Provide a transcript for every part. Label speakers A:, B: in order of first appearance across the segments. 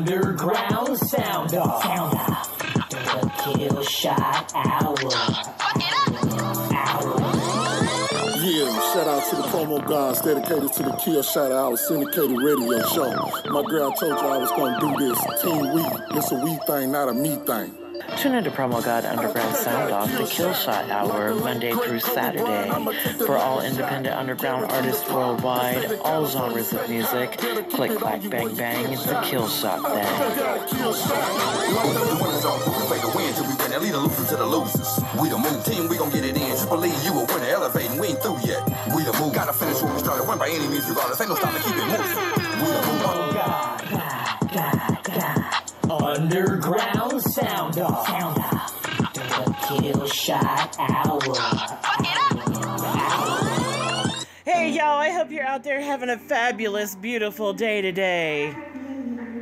A: Underground Sound Off. Sound Off. The Kill Shot Hour.
B: Yeah, shout out to the promo guys dedicated to the Kill Shot Hour syndicated radio show. My girl told you I was gonna do this. Team we. It's a we thing, not a me thing.
C: Tune into Promo God Underground Sound Off, the Kill Shot Hour, Monday through Saturday. For all independent underground artists worldwide, all genres of music, click, clack, bang, bang, the Kill Shot
D: to till we the to move team, we gon' get it in. Believe you a winner, elevating, we ain't through yet. We the move, gotta finish what we started. Win by any means, regardless. Ain't no stopping, keep it moving. We the move.
A: Underground Sound Off. Sound Off. The Kill Shot Hour.
E: Hey, y'all, I hope you're out there having a fabulous, beautiful day today.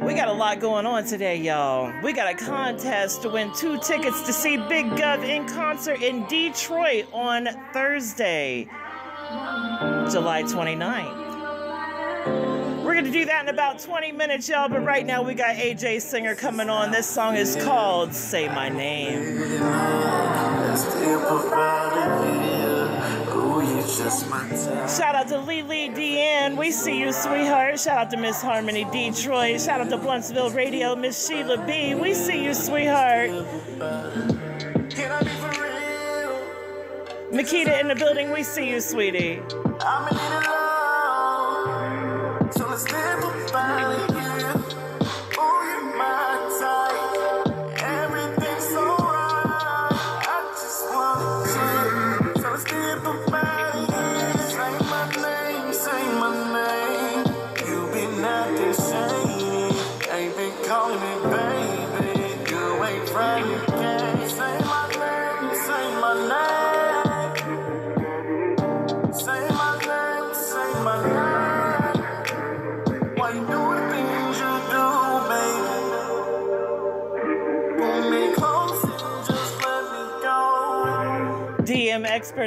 E: We got a lot going on today, y'all. We got a contest to win two tickets to see Big Gov in concert in Detroit on Thursday, July 29th. Going to do that in about 20 minutes, y'all, but right now we got AJ Singer coming on. This song is called Say My Name. Shout out to Lily Deanne. We see you, sweetheart. Shout out to Miss Harmony Detroit. Shout out to BluntzVille Radio, Miss Sheila B. We see you, sweetheart. Makita in the building. We see you, sweetie.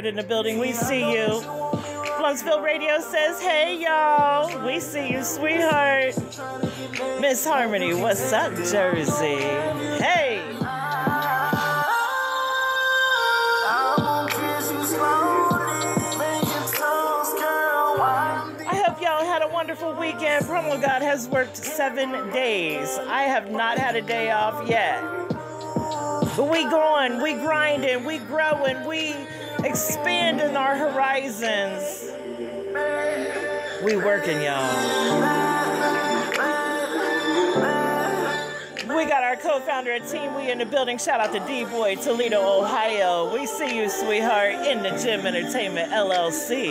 E: Expert in the building. We see you. BluntzVille Radio says, hey, y'all. We see you, sweetheart. Miss Harmony, what's up, Jersey? Hey.
F: I
E: hope y'all had a wonderful weekend. Promo God has worked seven days. I have not had a day off yet. But we going, we grinding, we growing, we expanding our horizons. We working, y'all. We got our co-founder of Team We in the building. Shout out to D-Boy, Toledo, Ohio. We see you, sweetheart, in the Gym Entertainment LLC.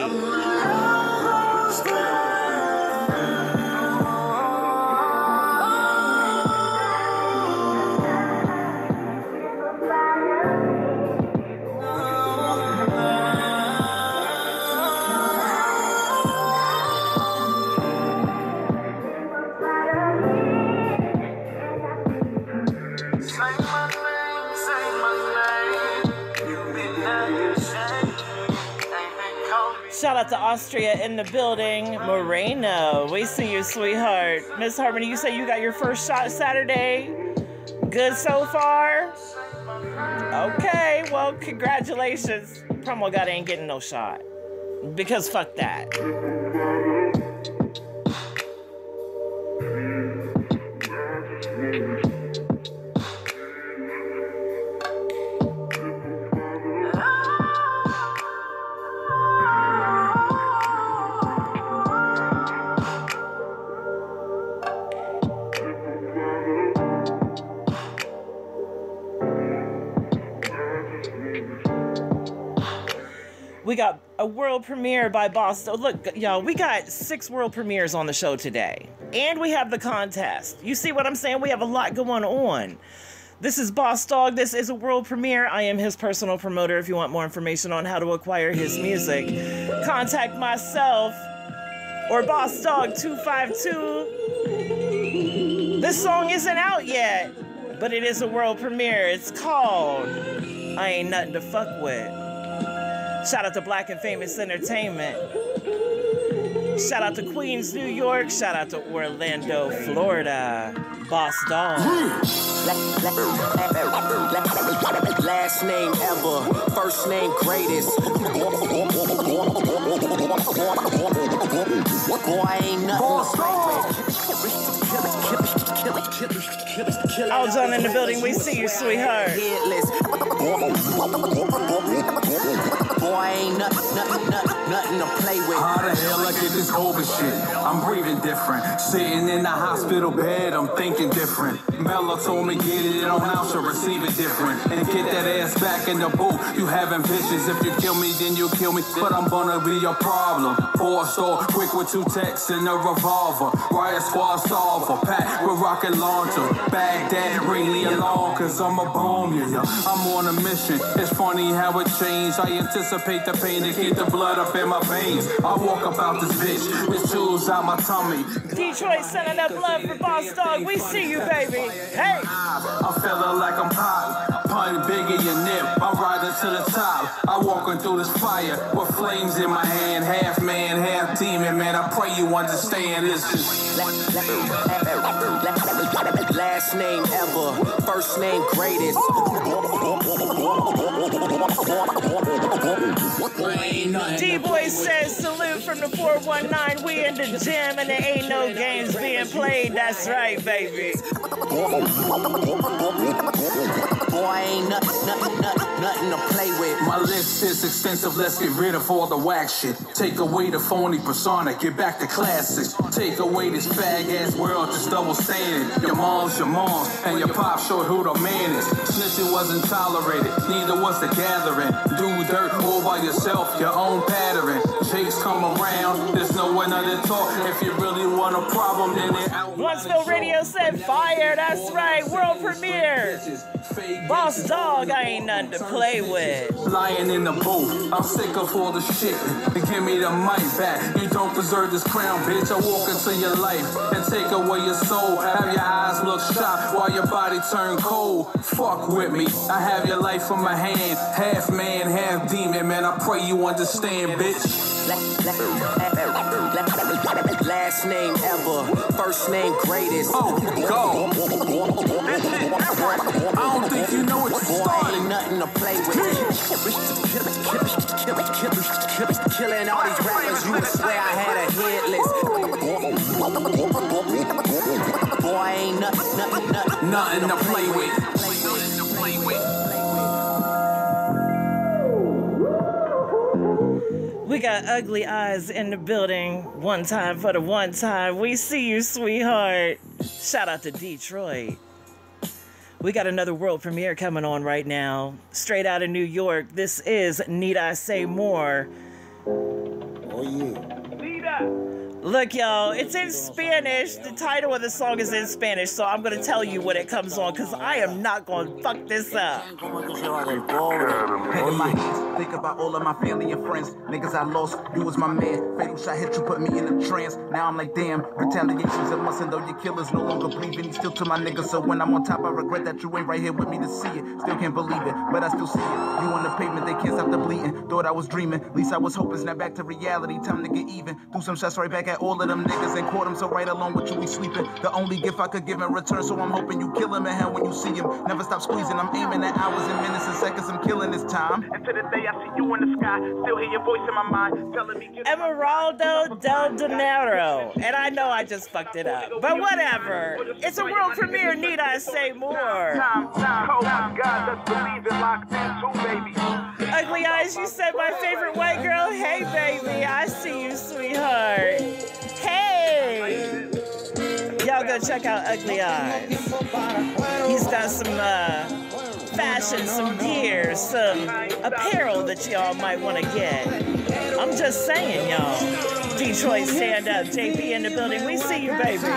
E: Shout out to Austria in the building. Moreno, we see you, sweetheart. Miss Harmony, you say you got your first shot Saturday. Good so far? Okay, well, congratulations. Promo God ain't getting no shot. Because fuck that. We got a world premiere by Boss. So look, y'all, we got six world premieres on the show today. And we have the contest. You see what I'm saying? We have a lot going on. This is Boss Dogg. This is a world premiere. I am his personal promoter. If you want more information on how to acquire his music, contact myself or Boss Dogg 252. This song isn't out yet, but it is a world premiere. It's called I Ain't Nothing to Fuck With. Shout out to Black and Famous Entertainment. Shout out to Queens, New York. Shout out to Orlando, Florida. Boss Dogg.
G: Last name ever, first name greatest. Boy, ain't nothing.
E: Aljon in the building. We see you, sweetheart.
G: Nothing, to play with.
H: Hell I get this COVID shit? I'm breathing different. Sitting in the hospital bed, I'm thinking different. Mello told me get it on out, so receive it different. And get that ass back in the booth. You having visions. If you kill me, then you kill me. But I'm gonna be your problem. Four store, quick with two texts and a revolver. Riot squad solver, pack with rocket launcher. Baghdad, ring me along, cause I'm a bomb, yeah. I'm on a mission. It's funny how it changed. I anticipate the pain to keep the blood up in my veins. I walk about this bitch, with tools out my tummy.
E: Detroit sending up love for Boss Dogg. We see you, baby. Hey!
H: I'm feeling like I'm hot. Pun big in your nip. I'm riding to the top. I walking through this fire with flames in my hand. Half man, half demon, man. I pray you understand this.
G: Last name ever, first name greatest.
E: D Boy says salute from the 419. We in the gym and there ain't no games being played. That's right, baby.
G: Boy, ain't nothing, nothing, nothing, nothing to play with.
H: My list is extensive, let's get rid of all the whack shit. Take away the phony persona, get back to classics. Take away this fag ass world, just double standard. Your mom's your mom, and your pop showed who the man is. Snitching wasn't tolerated, neither was the gathering. Do dirt all by yourself, your own pattern. Jakes come around, there's no one to talk. If you really want a problem, then it out.
E: Once the Radio said fire. That's right. World premiere. Boss Dogg, I ain't nothing to play with.
H: Lying in the booth, I'm sick of all the shit. Give me the mic back. You don't deserve this crown, bitch. I walk into your life and take away your soul. Have your eyes look shocked while your body turn cold. Fuck with me. I have your life in my hand. Half man, half demon, man. I pray you understand, bitch.
G: Last name ever, first name greatest.
H: Oh, go. I don't think you know what you started.
G: ain't nothing to play with. Killing all these rappers, you would swear I had a list. Boy, ain't nothing, nothing, nothing,
H: Nothing to play with.
E: Got ugly eyes in the building. One time for the one time. We see you, sweetheart. Shout out to Detroit. We got another world premiere coming on right now. Straight out of New York. This is Need I Say More.
B: Oh yeah.
E: Look, y'all, it's in Spanish. The title of the song is in Spanish, so I'm gonna tell you when it comes on because I am not gonna fuck this up.
I: Think about all of my family and friends. Niggas I lost, you was my man. Fatal shot hit you, put me in a trance. Now I'm like, damn, retaliation's and though your killers no longer still to my niggas. So when I'm on top, I regret that you ain't right here with me to see it. Still can't believe it, but I still see it. You on the pavement, they can't stop the bleeding. Thought I was dreaming, least I was hoping. Snap back to reality, time to get even. Do some shots right back at all of them niggas and caught them. So right along with you, we sleeping. The only gift I could give in return, so I'm hoping you kill him in hell when you see him. Never stop squeezing, I'm aiming at hours and minutes and seconds. I'm killing this time.
F: And to the day I see you in the sky, still hear your voice in my mind, telling me get
E: Emeraldo del Dinero. And I know I just fucked it up. But whatever. It's a world premiere, need I say more?
F: time, time, oh my God, let's believe it, locked in too, baby.
E: Ugly Eyes, you said my favorite white girl. Hey, baby, I see you, sweetheart. Go check out Ugly Eyes. He's got some uh, fashion, some gear, some apparel that y'all might want to get. I'm just saying, y'all. Detroit, stand up. JP in the building. We see you, baby.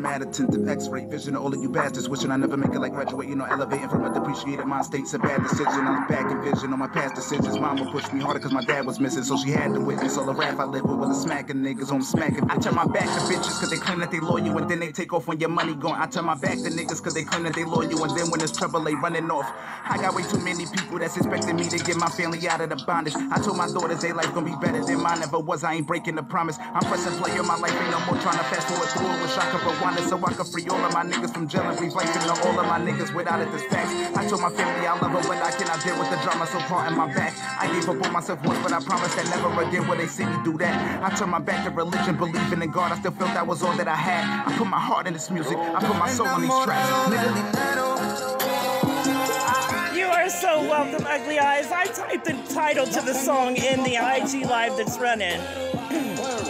I: Mad attentive X-ray vision. All of you bastards wishing I never make it like graduate you know elevating from a depreciated mind state's a bad decision. I'm back in vision on my past decisions. Mama pushed me harder cause my dad was missing, so she had to witness all the rap I live with. With the smacking niggas on smacking. I turn my back to bitches cause they claim that they loyal and then they take off when your money gone. I turn my back to niggas cause they claim that they loyal and then when it's trouble they running off. I got way too many people that's expecting me to get my family out of the bondage. I told my daughters they life gonna be better than mine ever was. I ain't breaking the promise. I'm pressing play on my life, ain't no more trying to fast forward through it. Wish I could rewind it so I could free all of my niggas from jail and breathe life into all of my niggas without it. This. I told my family I love her, but I cannot deal with the drama so far in my back. I gave up on myself once, but I promise that never again will they see me do that. I turned my back to religion, believing in God. I still felt that was all that I had. I put my heart in this music. I put my soul in these tracks.
E: You are so welcome, Ugly Eyes. I typed the title to the song in the IG live that's running.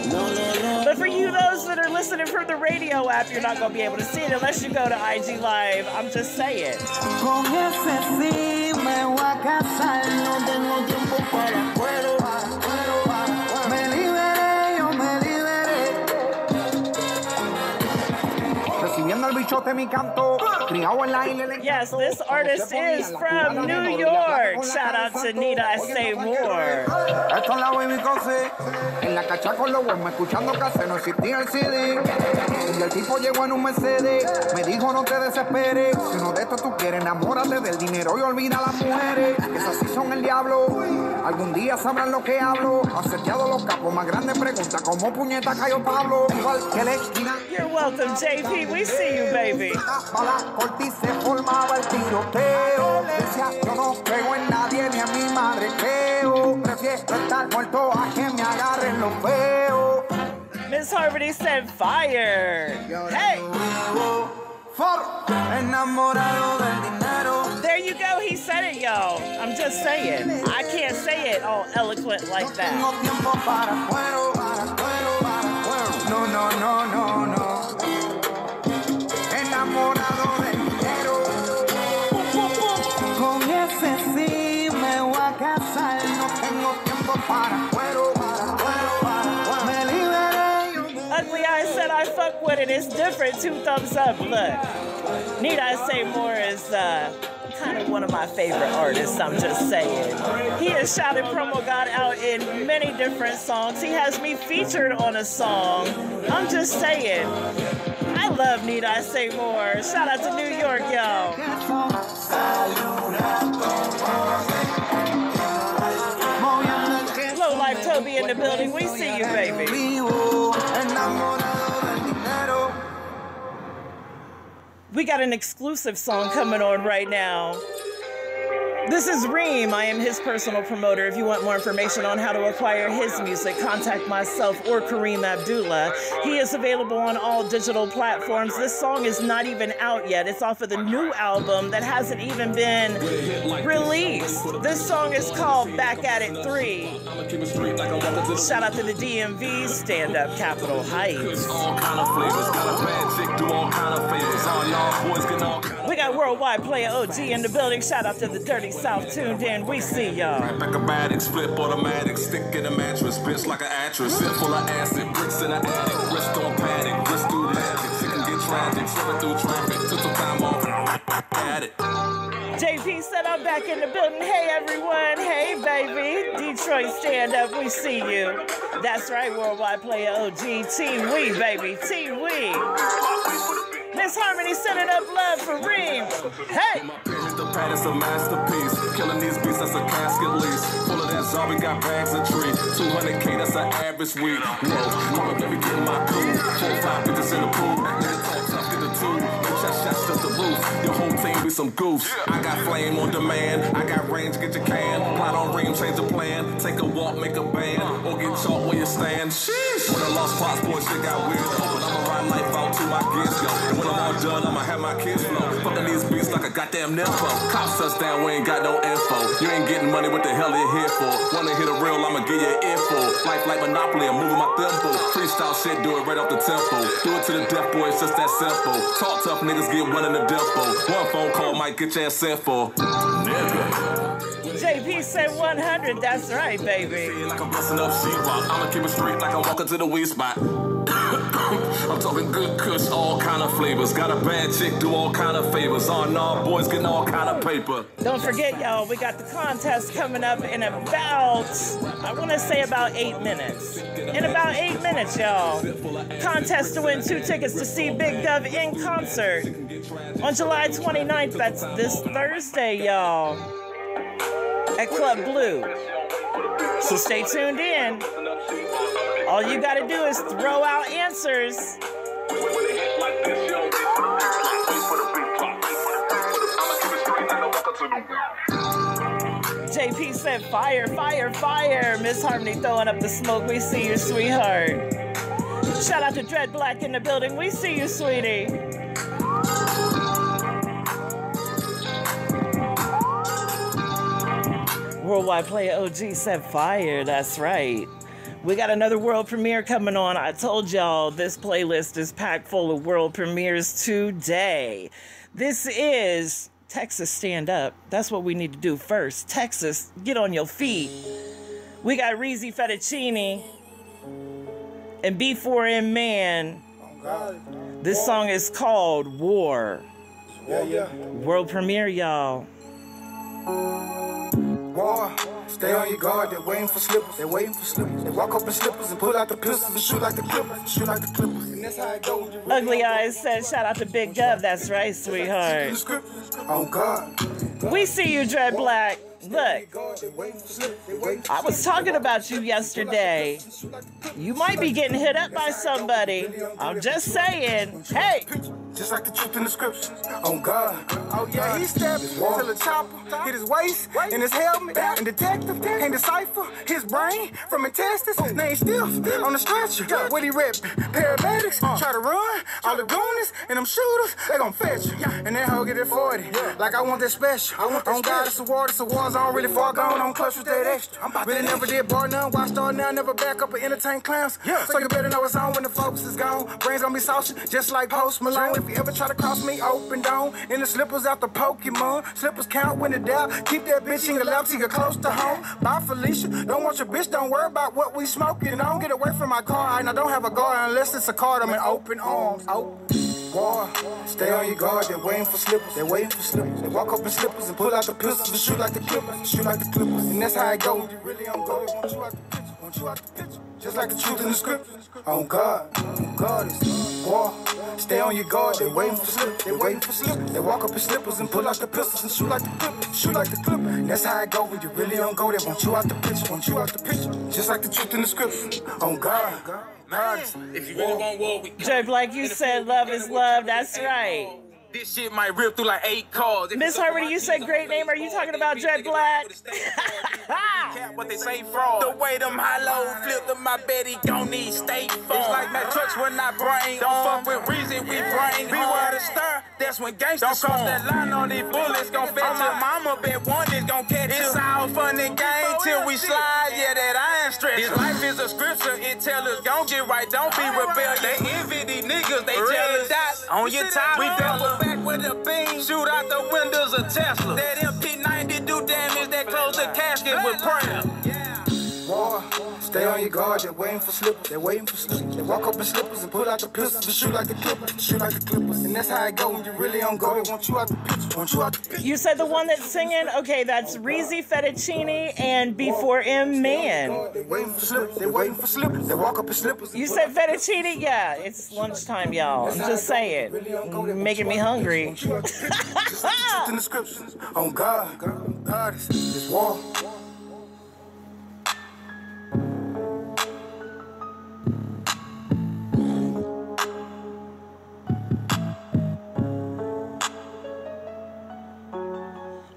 E: But for you, those that are listening from the radio app, you're not going to be able to see it unless you go to IG Live. I'm just saying. Yes, this artist is from New York. Shout out to Nita I Say More.
J: Esto es la baby cose, en la cacha con los huevos, escuchando case, no existía el CD. Y el tipo llegó en un Mercedes, me dijo no te desesperes, si uno de estos tú quieres, enamórate del dinero y olvida a las mujeres, que esas sí son el diablo. Algún día sabrán lo que hablo, acerteado los capos, más grande pregunta, ¿cómo puñeta cayó Pablo? Igual que la esquina.
E: You're welcome, JP. We see you, baby.
J: Bala corti se formaba el tiroteo. Decía, yo no creo en nadie ni a mi madre creo. Prefiero estar muerto a que me agarren los feos.
E: Miss Harmony said fire. Hey!
J: Enamorado del dinero.
E: There you go. He said it, y'all. I'm just saying. I can't say it all eloquent like that.
J: tiempo
E: fuck with it. It's different. Two thumbs up. Look. Need I say more is uh, kind of one of my favorite artists. I'm just saying. He has shouted Promo God out in many different songs. He has me featured on a song. I'm just saying. I love Need I Say More. Shout out to New York, y'all. Low Life Toby in the building. We see you, baby. We got an exclusive song coming on right now. This is Reem. I am his personal promoter. If you want more information on how to acquire his music, contact myself or Kareem Abdullah. He is available on all digital platforms. This song is not even out yet. It's off of the new album that hasn't even been released. This song is called Back at It 3. Shout out to the DMV, Stand Up Capitol Heights.
K: All kind of flavors. Got a bad chick, do all kind of favors. All y'all boys get all kind
E: We got Worldwide Playa OG in the building. Shout out to the Dirty South tuned in. We see y'all.
K: Acrobatics, flip automatic, stick in a mattress, bitch like an actress. Fit full of acid, bricks in the attic, wrist on panic, wrist through magic. She can get tragic, slipping through traffic, took some time off at it.
E: JP said I'm back in the building. Hey everyone, hey baby. Detroit stand up, we see you. That's right, Worldwide Playa OG. Team We, baby. Team We. Miss Harmony sending up love for Reem. Hey!
K: The pad is a masterpiece. Killing these beats, that's a casket lease. Full of that zombie, got bags of tree. 200k, that's an average week. Whoa, up, let me get my cool. Four, five bitches in the pool. Nigga talk tough, get the two. No shot, shots, just the roof. Your whole team be some goofs. I got flame on demand. I got range, get your can. Plot on ring, change the plan. Take a walk, make a band. Or get chalk where you stand. Sheesh. When I lost spots, boy, shit got weird. But life out to my kids, yo. And when I'm all done, I'ma have my kids flow. Fucking these beats like a goddamn nympho. Cops us down, we ain't got no info. You ain't getting money, what the hell you here for? Wanna hit a real, I'ma give you info. Life like Monopoly, I'm moving my thimble. Freestyle shit, do it right off the tempo. Do it to the death, boy, it's just that simple. Talk tough niggas get one in the depot. One phone call might get your ass sent for. Nigga.
E: JP said 100. That's right, baby.
K: Like I'm busting up sheetrock. I'ma keep it straight like I'm walking to the weed spot. I'm talking good kush, all kind of flavors. Got a bad chick, do all kind of favors. On nah, boys getting all kind of paper.
E: Don't forget, y'all, we got the contest coming up in about, I want to say about eight minutes. In about eight minutes, y'all. Contest to win two tickets to see Big Gov in concert on July 29th. That's this Thursday, y'all, at Club Blue. So stay tuned in. All you got to do is throw out answers. JP said, fire, fire, fire. Miss Harmony throwing up the smoke. We see you, sweetheart. Shout out to Dread Black in the building. We see you, sweetie. Worldwide Playa OG said fire. That's right. We got another world premiere coming on. I told y'all this playlist is packed full of world premieres today. This is Texas Stand Up. That's what we need to do first. Texas, get on your feet. We got Reezie Fettuccine and B4M Man. This song is called War.
L: Yeah, yeah.
E: World premiere, y'all.
L: War. Stay on your guard, they're waiting for slippers. They're waiting for slippers. They walk up in slippers and pull out the pistols and shoot like the clippers. Shoot like the clippers. And that's how it goes.
E: Ugly Eyes said, shout out to Big Gov. That's right, sweetheart.
L: Oh God.
E: We see you, Dread Black. Look, I was talking about you yesterday. You might be getting hit up by somebody. I'm just saying. Hey.
L: Just like the truth in the scriptures. On God. Oh yeah, he stepped till the chopper hit his waist in his helmet. And detective can't decipher his brain from intestines. Name stiff on the stretcher. What he rep? Paramedics try to run. All the goonies and them shooters, they gon' fetch you. And that hoe get it 40. Like I want that special. I want on oh, God, it's a war, it's a war zone. Really far gone on clutch with that extra. I'm about Really never did bar none. Watch star now, never back up and entertain clowns. So you better know it's on when the focus is gone. Brains gonna be saucy, just like Post Malone. If you ever try to cross me, open down. In the slippers out the Pokemon. Slippers count when it doubt. Keep that bitch in your lap till you're close to home. Bye, Felicia. Don't want your bitch, don't worry about what we smoking. I don't get away from my car. And I don't have a guard unless it's a card. I'm in open arms. Oh. War. Stay on your guard, they're waiting for slippers, they're waiting for slippers. They walk up in slippers and pull out the pistols and shoot like the clippers, shoot like the clippers. And that's how it goes. Really don't you out the want you out the picture. Just like the truth in the scriptures. On oh, God, on God is war. Stay on your guard, they're waiting for slippers, they're waiting for slippers. They walk up in slippers and pull out the pistols and shoot like the clippers, shoot like the clipper. And that's how it go when you really don't go, they want you out the picture, want you out the picture. Just like the truth in the scriptures. On oh, God.
M: If you really want war, we
E: Jay Black, you said love is love. That's right.
M: This shit might rip through like eight cars.
E: Miss Harmony, you said great name. Are you talking about Dread Black?
M: what they say fraud. The way them high low flip them, my Betty gon' need state farm. It's like my trucks when I bring. Don't fuck with reason we bring. Beware the stir, that's when gangsters Don't cross that line on these bullets. Gon' fetch your mama, bet one is gon' catch you. It's all fun and game till we slide, yeah, that stretch. This life is a scripture, it tell us don't get right, don't be rebellious. They envy these niggas, they tell us dots on your time, We double back with a beam, shoot out the windows of Tesla. That MP90 do damage, that close the casket with prayer.
L: Stay on your guard, they're waiting for slippers, they're waiting for slippers. They walk up in slippers and pull out the pistols and shoot like the clippers, shoot like the clippers. And that's how it go when you really don't go. They want you out the picture, want you out the picture.
E: You said the one that's singing? Okay, that's Reezie Fettuccine and B4M Man.
L: They waiting for slippers, they waiting for slippers. They walk up in slippers.
E: You said fettuccine? Yeah, it's lunchtime, y'all. I'm just saying. Making me hungry.
L: Just like the truth in the scriptures. On God, God is this war.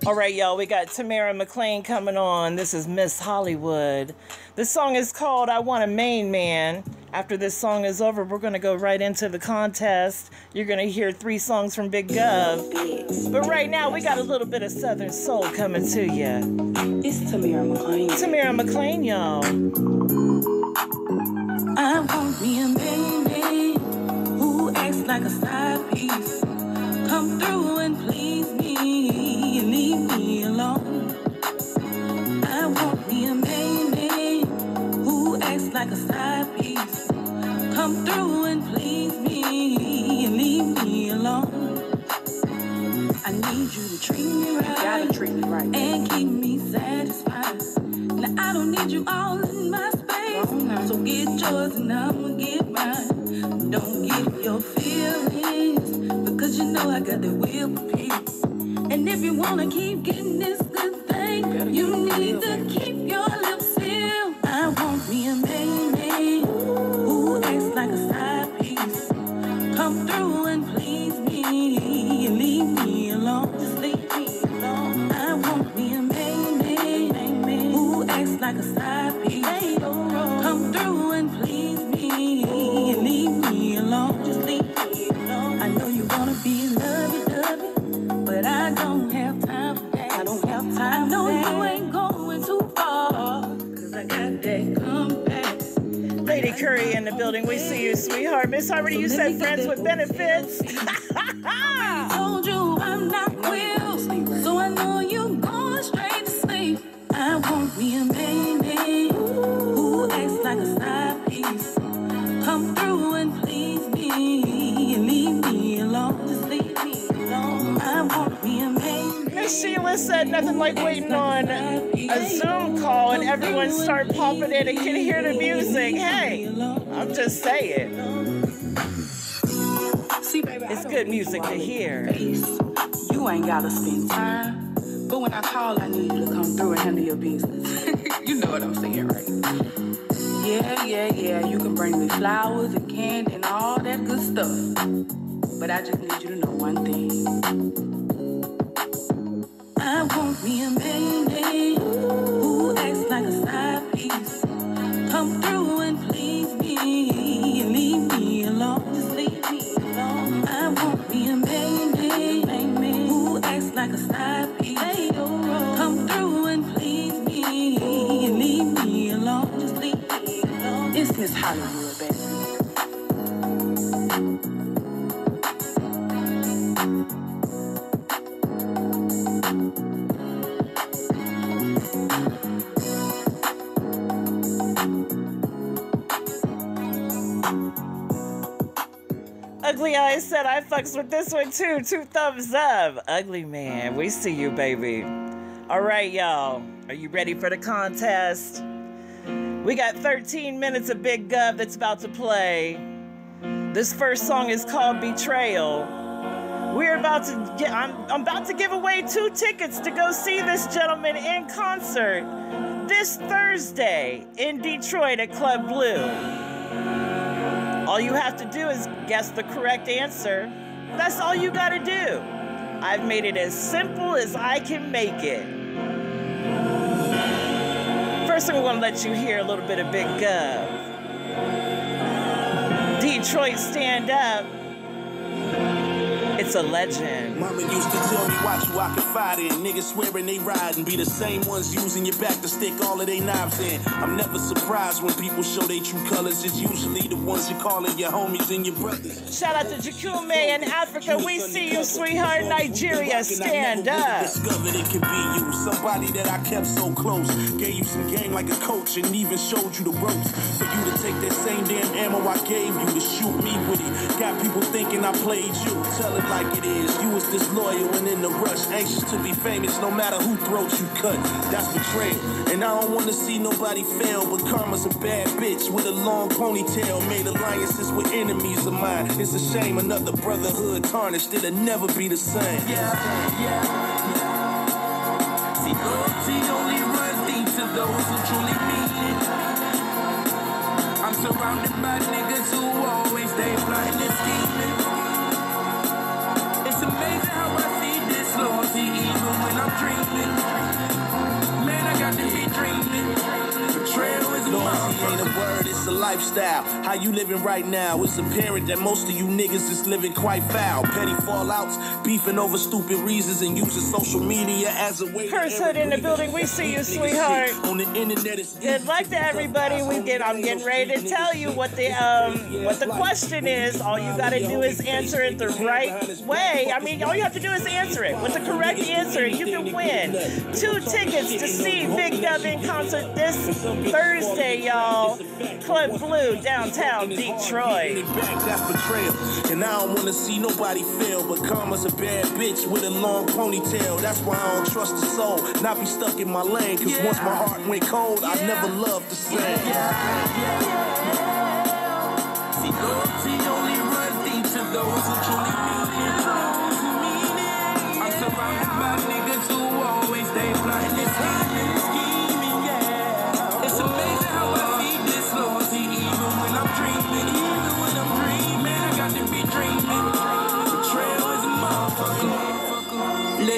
E: All right, y'all, we got Tamara McClain coming on. This is Miss Hollywood. This song is called I Want a Main Man. After this song is over, we're going to go right into the contest. You're going to hear three songs from Big Gov. But right now, we got a little bit of Southern Soul coming to you.
N: It's Tamara McClain.
E: Tamara McClain, y'all.
N: I want me a baby who acts like a side piece. Come through and please me, leave me alone. I who acts like a side piece. Come through and please me, leave me alone.
O: I need you to treat me right.
N: And keep me satisfied. Now I don't need you all in my space. So get yours and I'ma get mine. Don't get your. I got the will for peace. And if you wanna keep getting this good thing, you need to keep your you,
E: sweetheart. Miss Harmony, you said friends with benefits.
N: Told you I'm not quill, so I know you going straight to sleep. I want me a baby who acts like a side piece. Come through and please me leave me alone. Just leave me alone. I want me a baby.
E: Miss Sheila said nothing like waiting on a Zoom call and everyone start popping in and can hear the music. Hey, I'm just saying.
O: See, baby,
E: It's good music to hear.
O: You ain't gotta spend time. But when I call, I need you to come through and handle your business. you know what I'm saying, right? Yeah, yeah, yeah. You can bring me flowers and candy and all that good stuff. But I just need you to know one thing.
N: I want me a baby who acts like a side piece. Come through and please me leave me alone.
E: Fucks with this one too. Two thumbs up. Ugly man, we see you, baby. All right, y'all. Are you ready for the contest? We got 13 minutes of Big Gov that's about to play. This first song is called Betrayal. We're about to get I'm, I'm about to give away two tickets to go see this gentleman in concert this Thursday in Detroit at Club Blue. All you have to do is guess the correct answer. That's all you gotta do. I've made it as simple as I can make it. First, I'm gonna let you hear a little bit of Big Gov. Detroit, stand up. It's a legend.
P: Mama used to tell me, watch who I fight in. Niggas swearing they riding, be the same ones using your back to stick all of their knives in. I'm never surprised when people show their true colors. It's usually the ones you're calling your homies and your brothers.
E: Shout out to Jakume in Africa. We see you, sweetheart. Nigeria, stand up.
P: Discovered it could be you, somebody that I kept so close. Gave you some game like a coach and even showed you the ropes. For you to take that same damn ammo I gave you to Got people thinking I played you. Tell it like it is. You was disloyal and in the rush, anxious to be famous no matter who throats you cut. That's betrayal. And I don't wanna see nobody fail, but karma's a bad bitch with a long ponytail. Made alliances with enemies of mine. It's a shame another brotherhood tarnished. It'll never be the same.
Q: Yeah, yeah. See, loyalty only deep to those who truly surrounded by niggas who always stay plotting and scheming.
P: Lifestyle. How you living right now? It's apparent that most of you niggas is living quite foul. Petty fallouts, beefing over stupid reasons, and using social media as a way.
E: Curse Hood in the building. We see you, sweetheart.
P: On the internet, it's
E: Good luck to everybody. We get. I'm getting ready to tell you what the um what the question is. All you gotta do is answer it the right way. I mean, all you have to do is answer it with the correct answer. You can win two tickets to see Big Dub in concert this Thursday, y'all. Club Blue, downtown Detroit.
Q: That's betrayal. And I don't wanna see nobody fail, but karma's a bad bitch with a long ponytail. That's why I don't trust the soul, not be stuck in my lane. Cause once my heart went cold, I never loved the same.
M: See,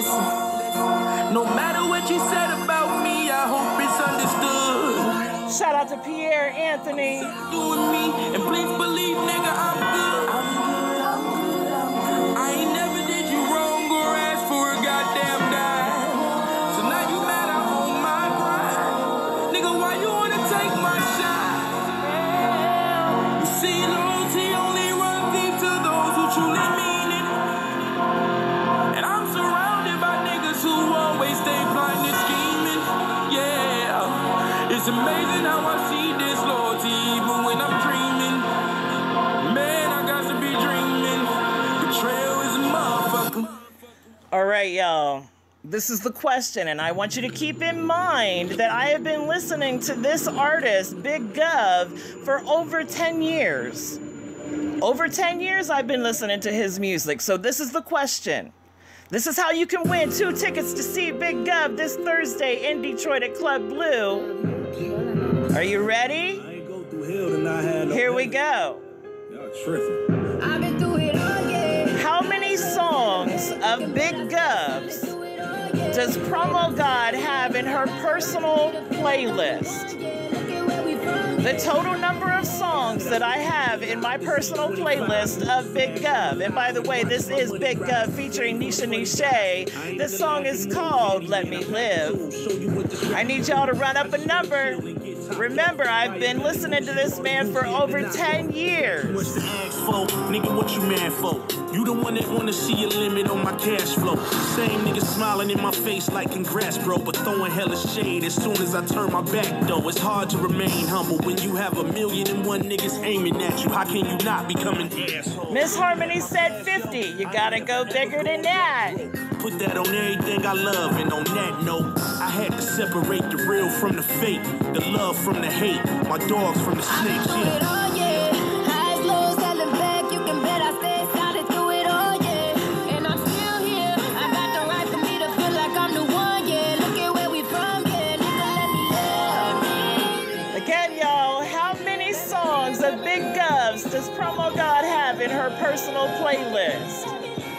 M: Listen, no matter what you said about me, I hope it's understood.
E: Shout out to Pierre Anthony.
M: Doing me, and please believe, nigga, I'm good. I
E: All right, y'all. This is the question, and I want you to keep in mind that I have been listening to this artist, Big Gov, for over 10 years. Over 10 years I've been listening to his music. So this is the question. This is how you can win two tickets to see Big Gov this Thursday in Detroit at Club Blue. Are you ready? Here we go.
R: I've been through it all, yeah.
E: How many songs of Big Govs does Promo God have in her personal playlist? The total number of songs that I have in my personal playlist of Big Gov. And by the way, this is Big Gov featuring Nisha Nisha. This song is called Let Me Live. I need y'all to run up a number. Remember, I've been listening to this man for over 10 years.
Q: What you mad for? You the one that wanna see a limit on my cash flow. Same nigga smiling in my face like congrats, bro, but throwing hella shade as soon as I turn my back, though. It's hard to remain humble when you have a million and one niggas aiming at you. How can you not become an asshole?
E: Miss Harmony said 50. You gotta go bigger than that.
Q: Put that on everything I love, and on that note, I had to separate the real from the fake, the love from the hate, my dogs from the snakes. Yeah.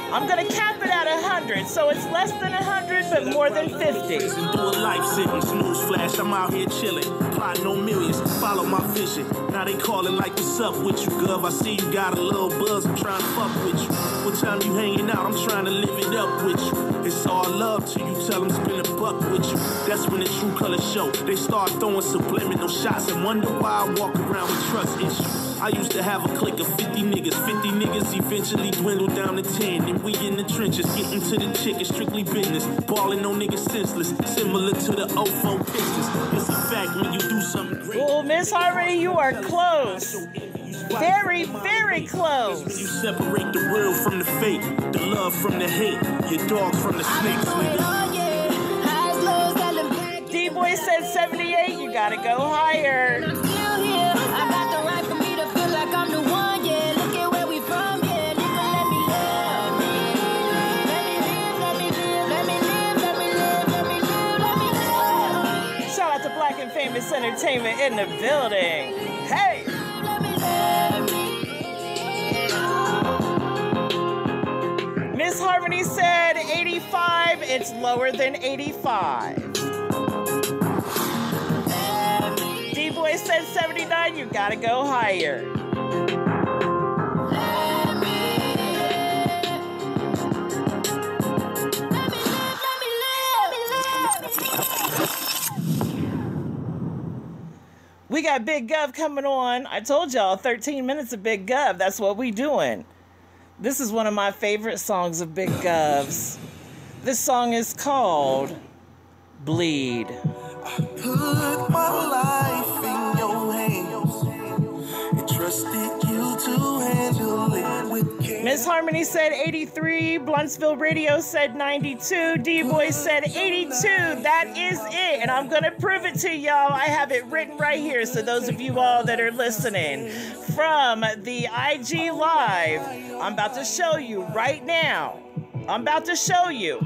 E: I'm gonna cap it at 100, so it's less than 100, but more than 50.
Q: Prison through a life sentence, news flash, I'm out here chilling. Plotting on millions, follow my vision. Now they calling like, what's up with you, Gov? I see you got a little buzz, I'm trying to fuck with you. What time you hanging out? I'm trying to live it up with you. It's all love to you, tell them spin a buck with you. That's when the true colors show. They start throwing subliminal shots and wonder why I walk around with trust issues. I used to have a clique of 50 niggas. 50 niggas eventually dwindled down to 10. And we in the trenches, getting to the chick is strictly business. Balling on niggas senseless, similar to the 04 Pistons. It's a fact when you do something great.
E: Well, Miss Harvey, you are close. Very, very close.
Q: You separate the real from the fake, the love from the hate, your dogs from the snakes, nigga.
R: Oh, yeah. Highs, lows, selling back.
E: D Boy said 78, you gotta go higher.
R: To
E: Black and Famous Entertainment in the building. Hey! Miss Harmony said 85, it's lower than 85. D Boy said 79, you gotta go higher. We got Big Gov coming on. I told y'all 13 minutes of Big Gov. That's what we doing. This is one of my favorite songs of Big Gov's. This song is called Bleed. Miss Harmony said 83. BluntzVille Radio said 92. D Boy said 82. That is it. And I'm going to prove it to y'all. I have it written right here. So, those of you all that are listening from the IG Live, I'm about to show you right now. I'm about to show you.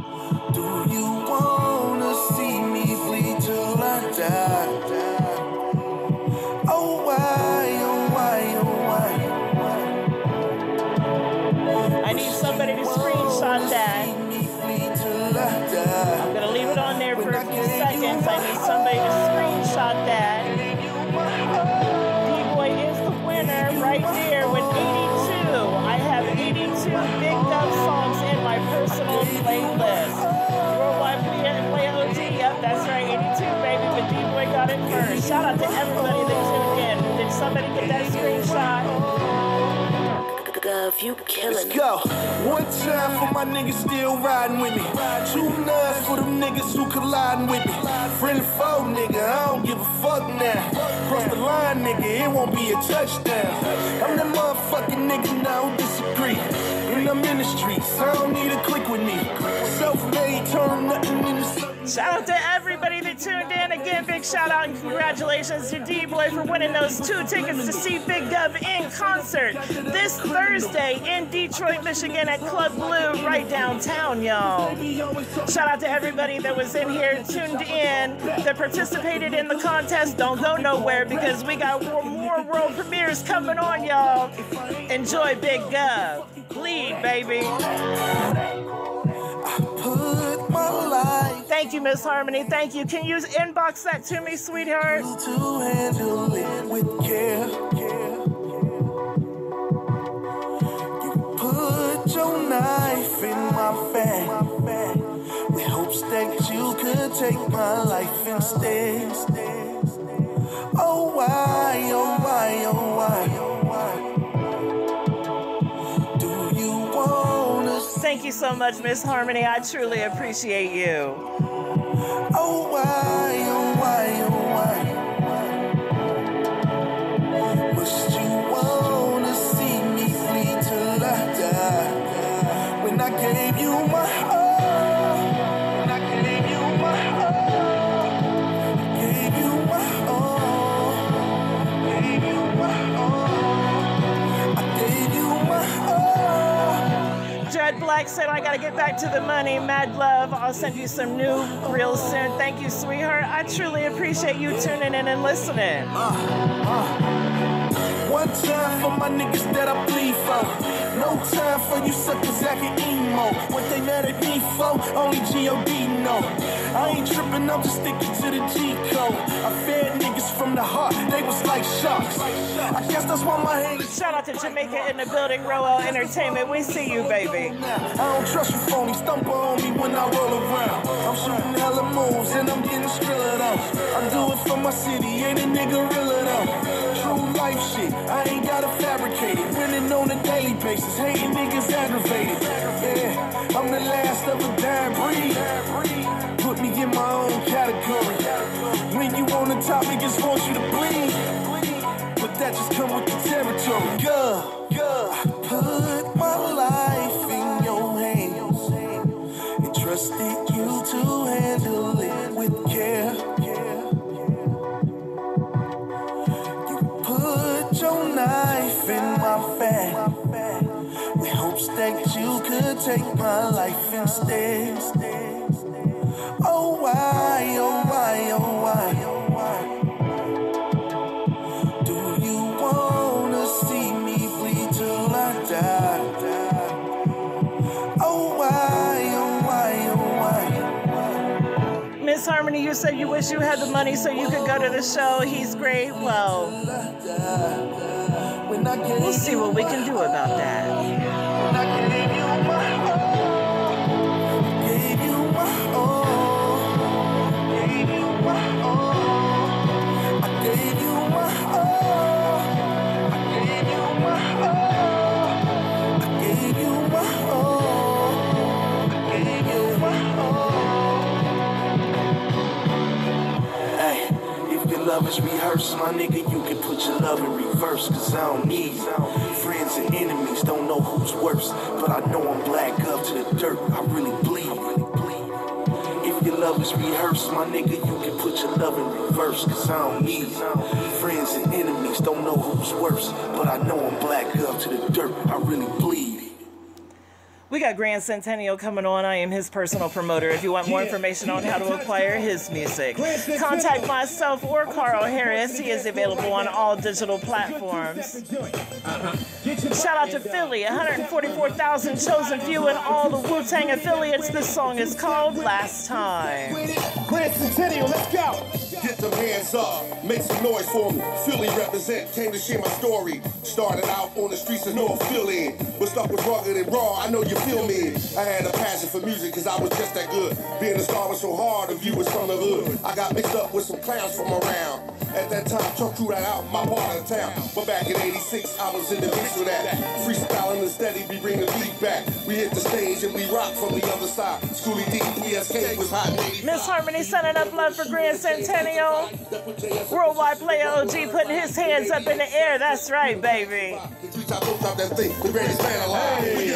Q: Do you wanna see me bleed till I die?
E: I need somebody to screenshot that. I'm gonna leave it on there for a few seconds. I need somebody to screenshot that. D-Boy is the winner right there with 82. I have 82 Big Gov songs in my personal playlist. Worldwide Play, play OG, yep, that's right, 82, baby, but D-Boy got it first. Shout out to everybody that in.
R: You killing
Q: Let's go. One time for my niggas still riding with me. Two nuts for them niggas who colliding with me. Friendly foe, nigga, I don't give a fuck now. Cross the line, nigga, it won't be a touchdown. I'm that motherfucking nigga now who disagree. I'm in the streets, I don't need a click with me. Self-made, turn nothing into something.
E: Shout out to everybody that tuned in. Again, big shout out and congratulations to D Boy for winning those two tickets to see Big Gov in concert this Thursday in Detroit, Michigan at Club Blue right downtown, y'all. Shout out to everybody that was in here, tuned in, that participated in the contest. Don't go nowhere because we got more world premieres coming on, y'all. Enjoy Big Gov. Bleed, baby.
Q: Put my life
E: Thank you, Miss Harmony. Thank you. Can you inbox that to me, sweetheart?
Q: to handle it with care. You put your knife in my back with hopes that you could take my life instead. Oh why, oh why, oh why?
E: Thank you so much, Miss Harmony. I truly appreciate you.
Q: Oh why, oh why, oh why? Must you
E: Black said, I gotta get back to the money. Mad love. I'll send you some new real soon. Thank you, sweetheart. I truly appreciate you tuning in and listening. Uh, uh.
Q: One time for my niggas that I bleed for. No time for you suckers acting emo. What they mad at me for? Only G.O.D. know. I ain't tripping, I'm just sticking to the G code. I fed niggas from the heart, they was like sharks. I guess that's why my hands.
E: Shout out to Jamaica in the building, Roel Entertainment. We see you, baby.
Q: I don't trust you phony, stumble on me when I roll around. I'm shooting hella moves and I'm getting skrilla though. I do it for my city, ain't a nigga realer though. True life shit, I ain't gotta fabricate it. Winning on a daily basis, hating niggas aggravated. Yeah, I'm the last of a dying breed. Put me in my own category. When you on the top, niggas want you to bleed. But that just come with the territory. Yeah, yeah. I put my life in your hands and trusted you to handle it with care. You put your knife in my back with hopes that you could take my life instead. Oh why, oh why, oh why, oh why? Do you wanna see me bleed till I die? Oh why, oh why, oh why?
E: Miss Harmony, you said you wish you had the money so you could go to the show. He's great. Well, we'll see what we can do about that.
Q: In reverse. Cause I don't need friends and enemies, don't know who's worse. But I know I'm black up to the dirt, I really bleed.
E: We got Gran Centennial coming on. I am his personal promoter. If you want more information on how to acquire his music, contact myself or Carl Harris. He is available on all digital platforms. Uh-huh. Shout out to Philly, 144,000 chosen few and all the Wu Tang affiliates. This song is called Last Time.
S: Gran Centennial, let's go.
T: Get them hands up, make some noise for me. Philly represent, came to share my story. Started out on the streets of North Philly, but stuck with rugged and raw. I know you feel me. I had a passion for music because I was just that good. Being a star was so hard, the viewers from the hood. I got mixed up with some clowns from around. At that time, Chuck crew that out my part of town. But back in 86, I was in the mix with that. Freestyling and steady, we bring the beat back. We hit the stage and we rock from the other side. Schoolie D, PSK was hot in 85.
E: Miss Harmony sending up love for Gran Centennial. Worldwide Playa OG putting his hands up in the air. That's right, baby.
T: Three. We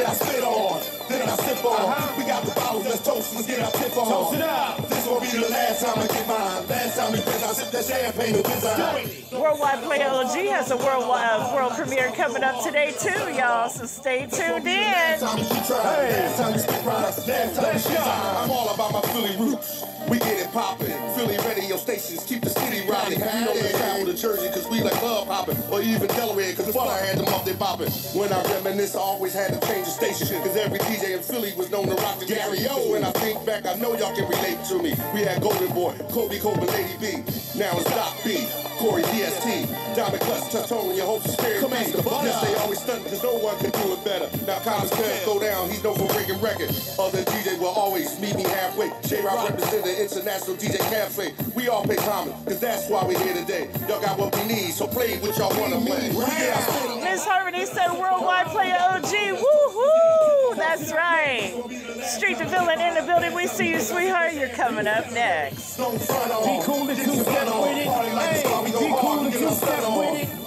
T: then I sip on. We got the bottles, let's toast, let's get our tip on.
S: Toast it up.
T: This gon' be the last time I get mine. Last time we drink, I sip that champagne and design.
E: Worldwide Playa OG has a worldwide uh, world premiere coming up today too, y'all. So stay tuned in.
T: Last time you keep trying, last time you spit rhymes, last time spit rhymes. I'm all about my Philly roots. We get it poppin'. Philly radio stations keep the city rockin'. We don't even travel to Jersey cause we like club hoppin'. Or even Delaware cause before I had them up they poppin'. When I reminisce, I always had to change the station. Cause every DJ in Philly was known to rock the Gary O. When I think back, I know y'all can relate to me. We had Golden Boy, Kobe Cope, and Lady B. Now it's Doc B, Corey DST, Diamond Clutch, touch on your hopes and spirit.
S: Come on, the butter.
T: Yes, they always stuntin' cause no one can do it better. Now Collins can't go down, he's known for breaking records. Other DJ will always meet me halfway. J-Rock represent the International DJ Cafe. We all pay homage, cause that's why we're here today. Y'all got what we need, so play what y'all wanna play. We get our
E: Miss Harmony said Worldwide Playa OG. Woohoo! Oh, that's right. Street Da' Villan in the building. We see you, sweetheart. You're coming up next.
S: Be cool and two step with it. Hey, be cool and two step with it.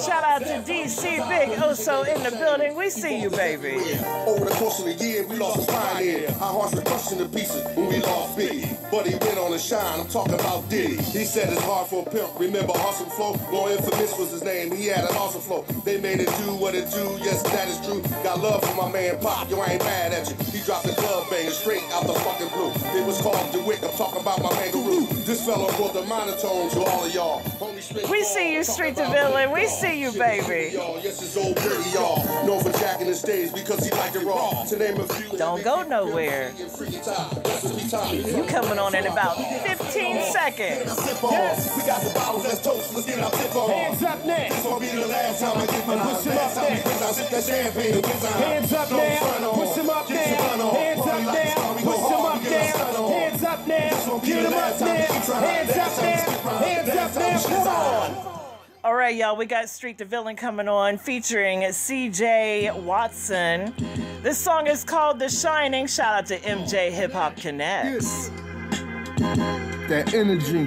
E: Shout out to DC Big Oso in the building. We see you, baby.
T: Over the course of the year, we lost a pioneer. Our hearts were crushed into pieces when we lost Biggie. But he went on a shine, I'm talking about Diddy. He said it's hard for a pimp. Remember Awesome Flow? More infamous was his name. He had an awesome flow. They made it do what it do. Yes, that is true. Got love for my man Pop. Yo, I ain't mad at you. He dropped the club banger straight out the fucking blue. It was called DeWick. I'm talking about my man Guru. This fellow brought the monotone to all of y'all. Homie, straight
E: We see you, Street Da' Villan. We see you, baby.
T: Y'all, yes, it's old pretty, y'all. Known for jacking the stage because he liked it raw. To name a few.
E: Don't go nowhere. You coming on in about 15 seconds.
T: Yes. We got the bottles, let's toast, let's get our tip on.
S: Hands up now.
T: This gon' be the last time I get my
S: Push 'em
T: last
S: up
T: time
S: now.
T: because I sip that champagne.
S: Hands up now.
T: front on.
S: Push 'em up now. Hands up
T: Party like a star,
S: now. Up now. Get
T: the
S: 'em up now. Hands up
T: time we spit
S: now. Hands up now. Come on.
E: All right, y'all, we got Street Da' Villan coming on featuring CJ Watson. This song is called The Shining. Shout out to MJ Hip Hop Connects.
B: That energy.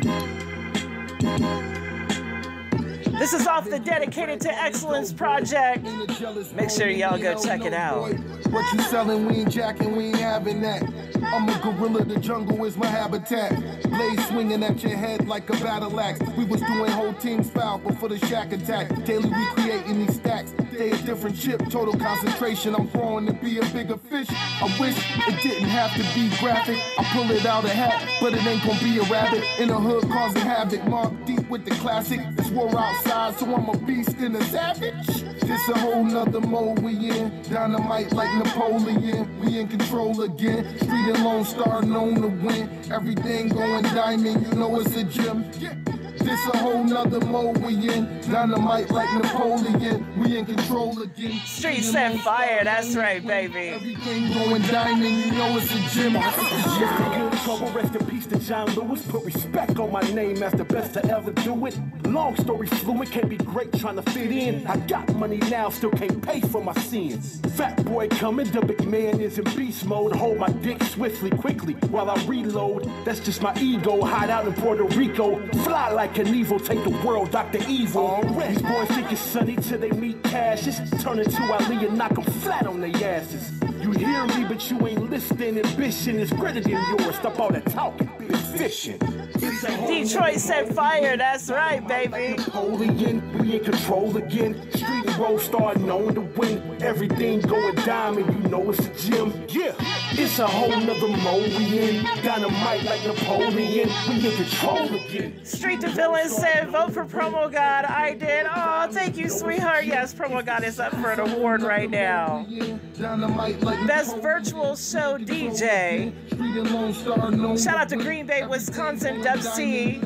E: This is off the Dedicated to Excellence project. Make sure y'all go check it out.
B: What you selling, we ain't jacking, we ain't having that. I'm a gorilla, the jungle is my habitat. Blade swinging at your head like a battle axe. We was doing whole team foul before the shack attack. Daily we creating these stacks. They a different chip, total concentration. I'm growing to be a bigger fish. I wish it didn't have to be graphic. I pull it out a hat, but it ain't gonna be a rabbit. In the hood causing havoc, mark deep with the classic. It's war outside, so I'm a beast and a savage. This a whole nother mode we in. Dynamite like Napoleon. We in control again. Street and Lone Star known to win. Everything going diamond, you know it's a gym. Yeah. This a whole nother mode we in. Dynamite like Napoleon. We in control again.
E: Street set fire, that's right, baby.
B: Everything going diamond, you know it's a gym. It's a gym.
U: Good trouble, rest in peace to John Lewis. Put respect on my name as the best to ever do it. Long story fluid, can't be great trying to fit in. I got money now, still can't pay for my sins. Fat boy coming, the big man is in beast mode. Hold my dick swiftly, quickly while I reload. That's just my ego, hide out in Puerto Rico. Fly like an evil, take the world, Dr. Evil. These boys think it's sunny till they meet cash. It's turning to Ali and knock them flat on their asses. You hear me, but you ain't listening. Ambition is greater than yours. Stop all that talking, be fishing.
E: Detroit set fire, that's right, baby.
U: Napoleon, we in control again. Street and roll star known to win. Everything going diamond, you know it's a gym. Yeah, it's a whole nother mode we in. Dynamite like Napoleon, we in control again.
E: Street Da' Villan said, vote for Promo God. I did. Oh, thank you, sweetheart. Yes, Promo God is up for an award right now. Best virtual show DJ. Shout out to Green Bay, Wisconsin, Dub C.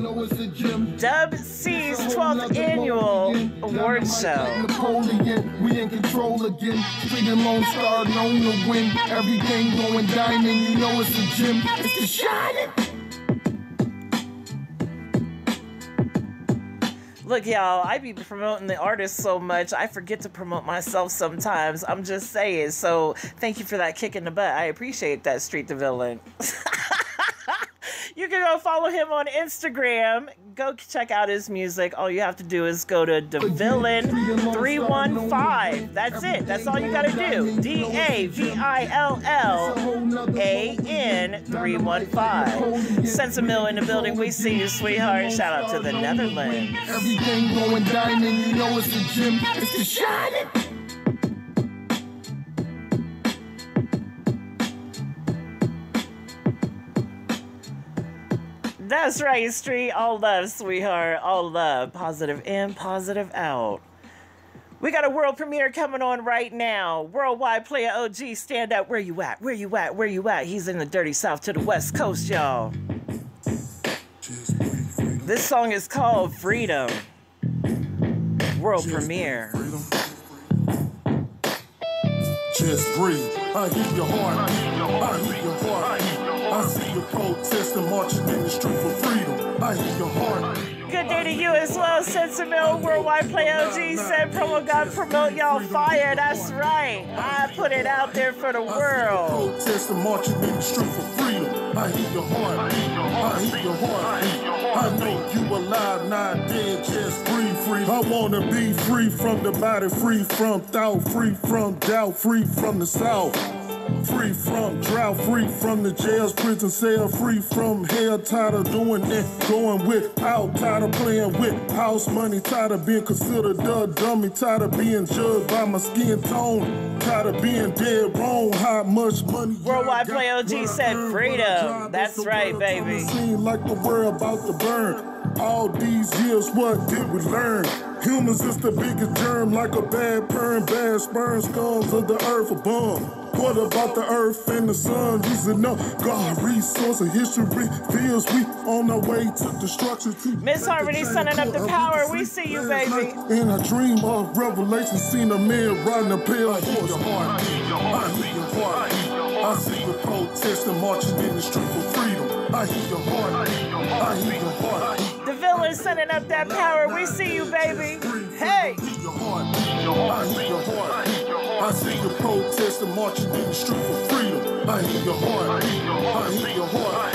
E: Dub C's 12th annual award show.
B: Napoleon, we in control again. Street and Lone Star known to win. Everything going diamond, you know it's a gym. It's the shining.
E: Look, y'all, I be promoting the artist so much, I forget to promote myself sometimes. I'm just saying. So, thank you for that kick in the butt. I appreciate that, Street Da' Villan. you can go follow him on Instagram. Go check out his music. All you have to do is go to DaVillan315. That's it. That's all you got to do. D A V I L L A N 315. Sensimil in the building. We see you, sweetheart. Shout out to the Netherlands.
B: Everything going diamond, you know it's a gym. It's the shining.
E: That's right, Street. All love, sweetheart. All love. Positive in, positive out. We got a world premiere coming on right now. Worldwide Playa OG, stand up. Where you at? Where you at? Where you at? He's in the dirty south to the west coast, y'all. This song is called Freedom. World premiere.
V: Just breathe. I hear your heart. I hear your heart. I see you protesting, marching in the street for freedom. I hear your heart.
E: Good day to you as well, Sensimil. Worldwide Play OG said promo God promote y'all fire. That's right. I put it out there for the world.
V: Protesting, marching in the street for freedom. I hear your heart. I hear your heart. I know you alive, not dead. Just breathe free. I wanna be free from the body, free from thought, free from doubt, free from the south. Free from drought, free from the jails, prison cell, free from hell, tired of doing it, going without, tired of playing with house money, tired of being considered a dummy, tired of being judged by my skin tone, tired of being dead wrong, how much money.
E: Worldwide Play OG said freedom. That's right, baby.
V: Seem like the world about to burn. All these years, what did we learn? Humans is the biggest germ, like a bad perm, bad sperm, scums of the earth a bum. What about the earth and the sun? Using up God resource and history feels we on our way to destruction.
E: Miss Harmony sending up the power. We see you, baby.
V: In a dream of revelation, seen a man riding a pale horse. I hear your heart. I hear your heart. I see you protesting, marching in the street for freedom. I hear your heart. I hear your heart.
E: The villain sending up that power. We see you, baby. Hey.
V: I hear your heart. I see you protesting, marching in the street for freedom. I hear your heart. I hear your heart.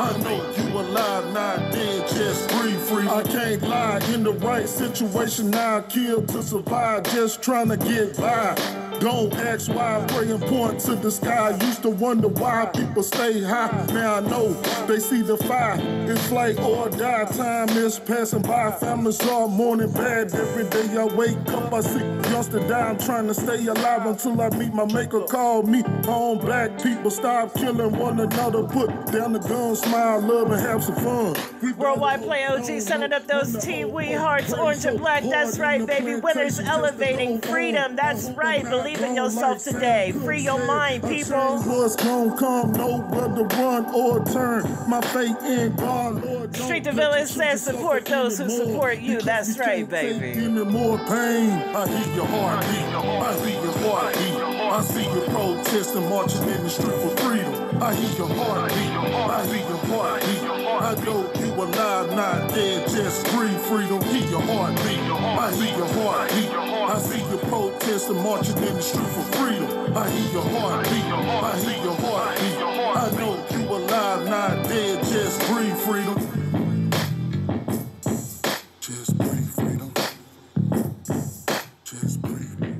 V: I know you alive, not dead, just breathe free. I can't lie, in the right situation, now I kill to survive, just trying to get by. Don't ask why I'm praying, point to the sky. Used to wonder why people stay high. Now I know they see the fire. It's like or die. Time is passing by. Families are mourning bad. Every day I wake up, I see youngster die. I'm trying to stay alive until I meet my maker. Call me home. Black people stop killing one another. Put down the gun, smile, love, and have some fun.
E: Worldwide Play OG sending up those We Hearts, orange and black. That's right, baby. Winners elevating freedom. That's right. Believe believe in yourself today. Free your mind, people.
V: What's gonna come, know whether run or turn. My faith in God, Lord.
E: Street the Village says support those who support you. That's right, baby.
V: Give me more pain. I hear your heartbeat. I hear your heartbeat. I see you protesting, marching in the street for freedom. I hear your heartbeat. I hear your heartbeat. I know you alive, not dead, just breathe freedom. Hear your heartbeat. I hear your heartbeat. I see you protesting, marching in the street for freedom. I hear your heartbeat. I hear your heartbeat. I know you alive, not dead, just breathe freedom.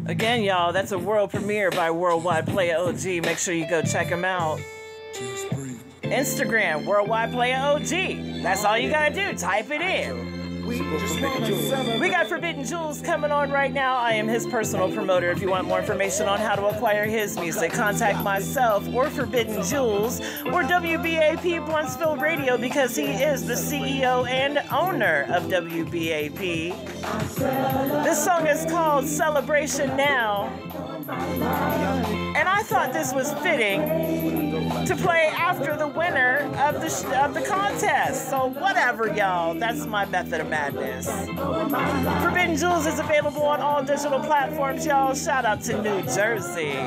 E: Again, y'all, that's a world premiere by Worldwide Playa OG. Make sure you go check him out. Instagram, Worldwide Playa OG. That's all you gotta do. Type it in. We got Fa'Bidden Jewlz coming on right now. I am his personal promoter. If you want more information on how to acquire his music, contact myself or Fa'Bidden Jewlz or WBAP BluntzVille Radio because he is the CEO and owner of WBAP. This song is called Celebration Now. And I thought this was fitting to play after the winner of the sh- of the contest. So whatever, y'all. That's my method of madness. Fa'Bidden Jewlz is available on all digital platforms, y'all. Shout out to New Jersey.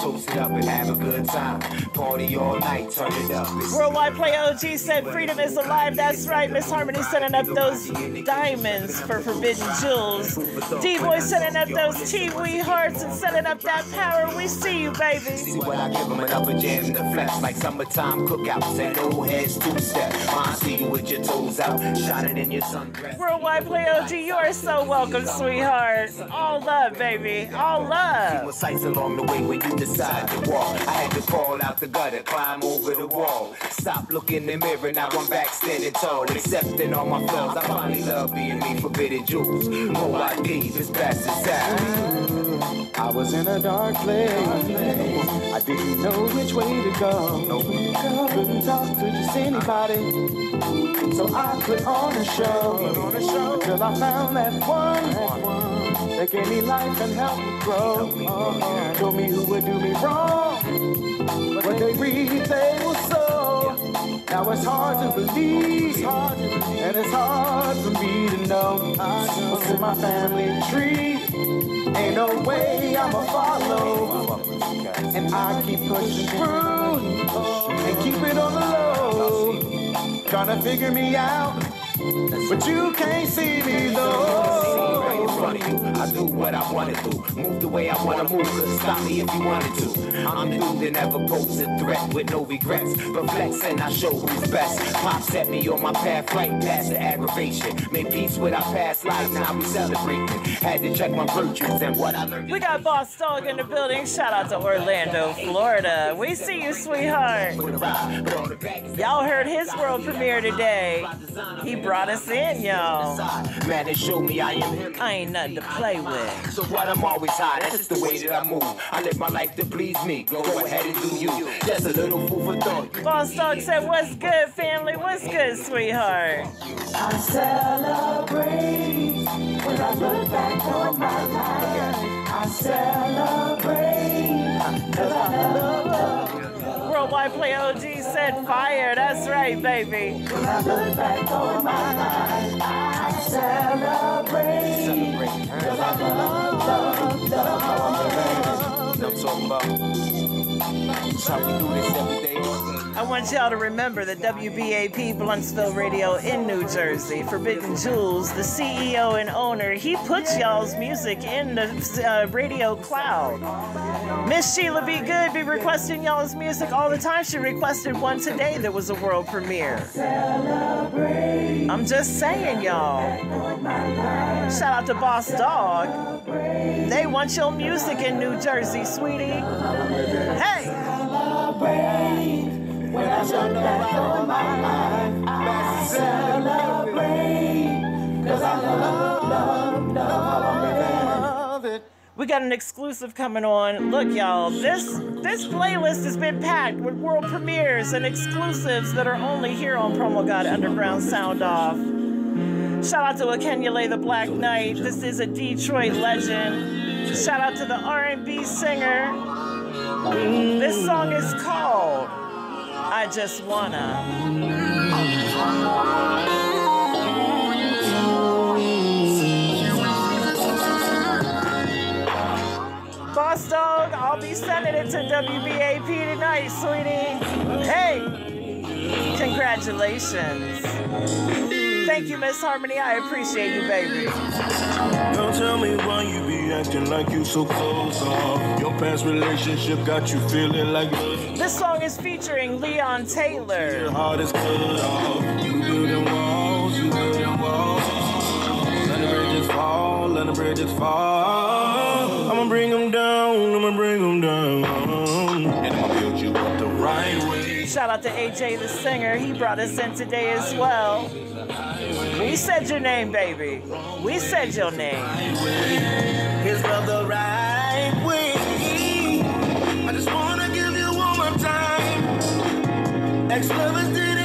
W: Toast it up, and have a good time. Party all night, turn it up.
E: Worldwide Play OG said freedom is alive. That's right. Miss Harmony sending up those diamonds for Fa'Bidden Jewlz. D-Boy sending up those T-Wee hearts and sending up that power. We see you, baby.
W: See what I give them an upper jam in the flesh like summertime cookouts and old heads two step. I see you with your toes out, shining in your sundress.
E: Worldwide Play OG, you are so welcome, sweetheart. All love, baby. All love.
W: With sights along the way when you decide to walk. I had to crawl out the gutter, climb over the wall. Stop looking in the mirror, now I'm back standing tall. Accepting all my flaws, I finally love being me, Fa'Bidden Jewlz. More IDs, this bastard's out.
J: I was in a dark place. I didn't know which way to go. Couldn't talk to just anybody. So I put on a show. Till I found that one that gave me life and helped me grow. Uh, told me who would do me wrong. But they read they will sow. Now it's hard to believe. And it's hard for me to know what's in my family tree. Ain't no way I'ma follow. And I keep pushing through and keep it on the low. Trying to figure me out, but you can't see me though.
W: Right in front of you, I do what I wanna do. Move the way I wanna move. Could stop me if you wanted to. I'm the dude that never pose a threat with no regrets. But flex and I show who's best. Pop set me on my path right past the aggravation. Made peace with our past lives, now we celebrating. Had to check my virtues and what I learned.
E: We got Boss Dogg in the building. Shout out to Orlando, Florida. We see you, sweetheart. Y'all heard his world premiere today. He brought us in, y'all.
W: Man, it showed me I am him.
E: I ain't nothing to play with.
W: So what I'm always high, that's just the way that I move. I live my life to please me. Go ahead and do you. Just a little food for thought.
E: Boss Dogg said, What's good, family? What's good, sweetheart?
R: I celebrate when I look back on my life. I celebrate cause I love love.
E: Worldwide Play OG said fire. That's right, baby.
R: When I look back on my life, I celebrate cause I love love love.
W: I'm talking about. How we do this every day.
E: I want y'all to remember that WBAP BluntzVille Radio in New Jersey, Fa'Bidden Jewlz, the CEO and owner, he puts y'all's music in the uh, radio cloud. Miss Sheila Be Good be requesting y'all's music all the time. She requested one today that was a world premiere. I'm just saying, y'all. Shout out to Boss Dogg. They want your music in New Jersey, sweetie. Hey!
R: When I my life, I celebrate cause I love love love it.
E: We got an exclusive coming on. Look, y'all, this this playlist has been packed with world premieres and exclusives that are only here on Promo God Underground Sound Off.
Q: Shout out to Lay the Black Knight. This is a Detroit legend. Shout out to the R&B singer. This song is called I Just Wanna. Boss Dogg, I'll be sending it to WBAP tonight, sweetie. Hey, congratulations. Thank you, Miss Harmony. I appreciate you, baby.
P: Don't tell me why you be acting like you so close off. Your past relationship got you feeling like
Q: This song is featuring Leon Taylor.
P: your heart is cut off. You building walls, you building walls. Let the bridges fall, let the bridges fall. I'ma bring them down, I'ma bring them down.
Q: Shout out to AJ the singer. He brought us in today as well. We said your name, baby. We said your name.
P: His the right way. I just wanna give you one more time. Ex-lovers didn't